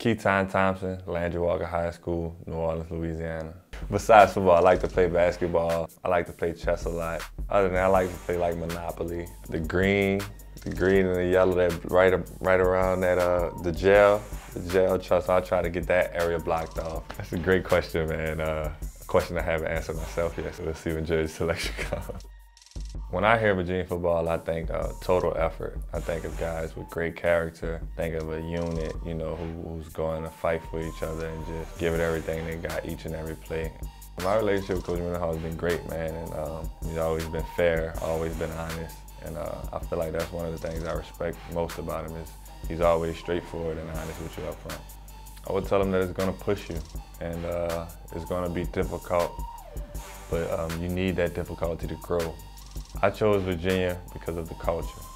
Keytaon Thompson, Landry Walker High School, New Orleans, Louisiana. Besides football, I like to play basketball. I like to play chess a lot. Other than that, I like to play like Monopoly. The green, the green and the yellow that right right around that uh the jail, the jail trust. I'll try to get that area blocked off. That's a great question, man. Uh, a question I haven't answered myself yet. So we'll see when judge selection comes. When I hear Virginia football, I think uh, total effort. I think of guys with great character. Think of a unit, you know, who, who's going to fight for each other and just give it everything they got each and every play. My relationship with Coach Mendenhall has been great, man, and um, he's always been fair, always been honest, and uh, I feel like that's one of the things I respect most about him is he's always straightforward and honest with you up front. I would tell him that it's going to push you, and uh, it's going to be difficult, but um, you need that difficulty to grow. I chose Virginia because of the culture.